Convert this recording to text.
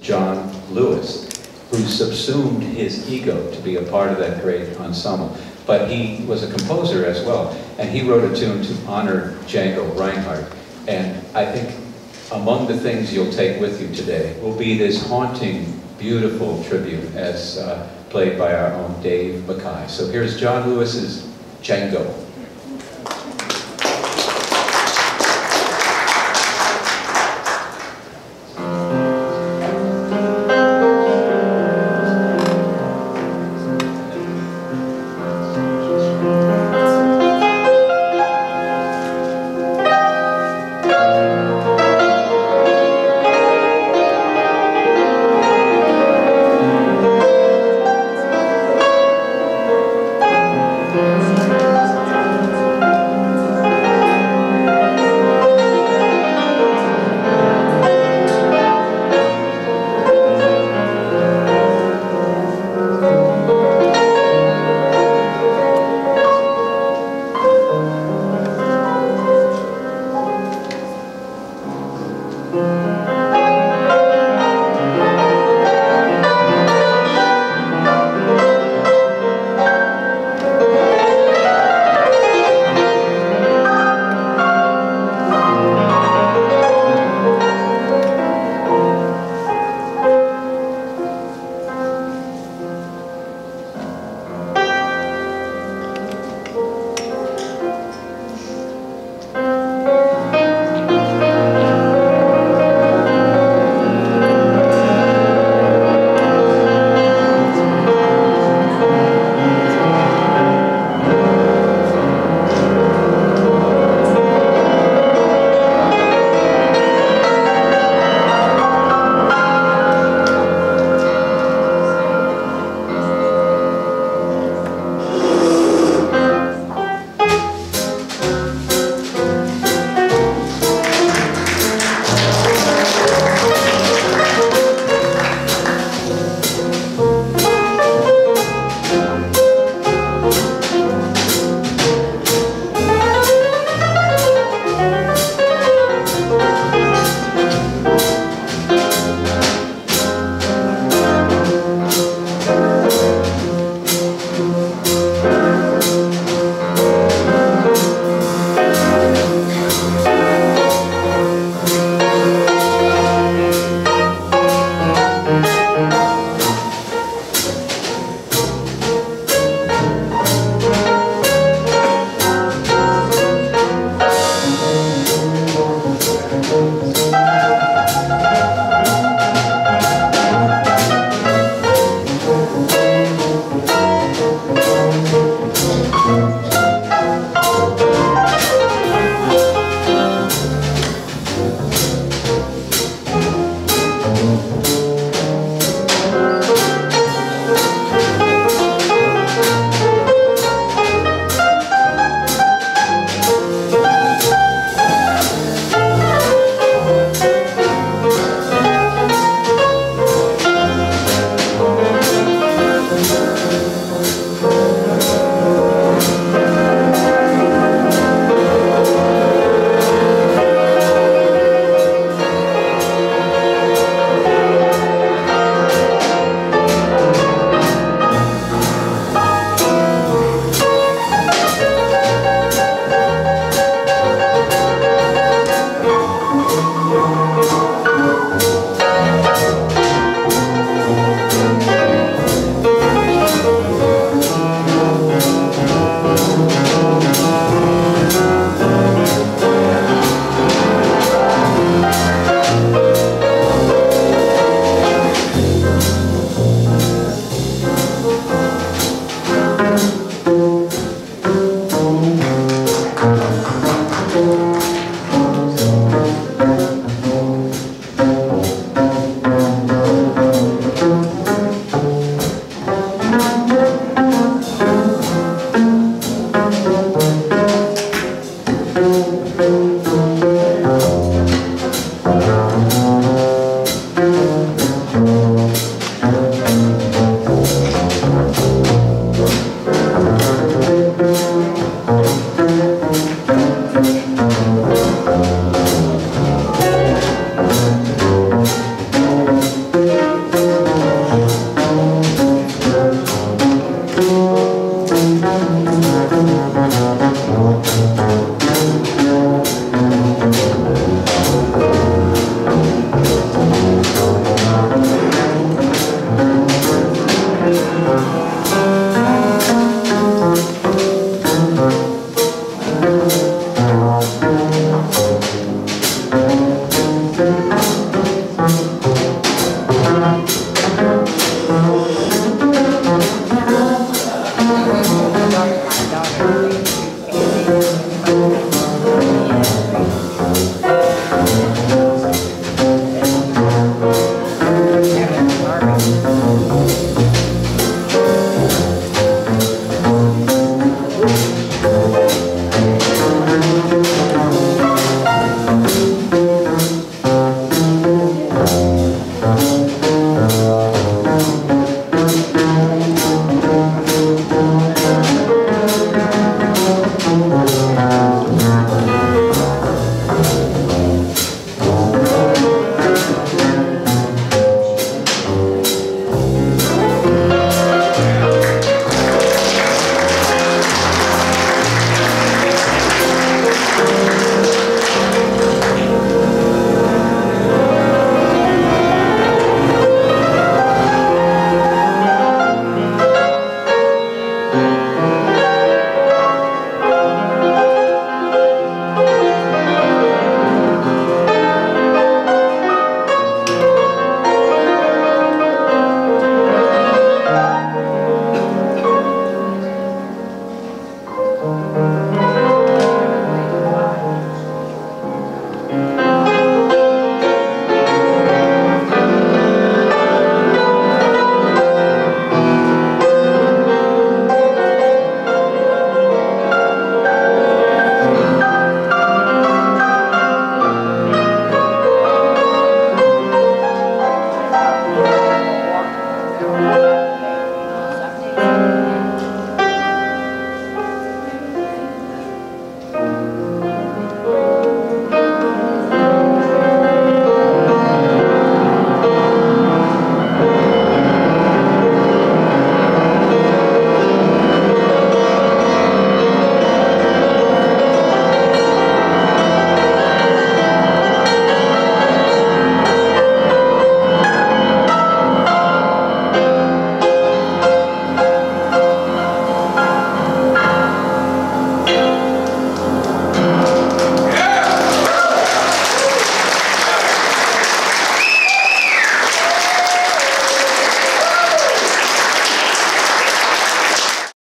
John Lewis, who subsumed his ego to be a part of that great ensemble. But he was a composer as well, and he wrote a tune to honor Django Reinhardt. And I think among the things you'll take with you today will be this haunting, beautiful tribute as uh, played by our own Dave Mackay. So here's John Lewis's Django.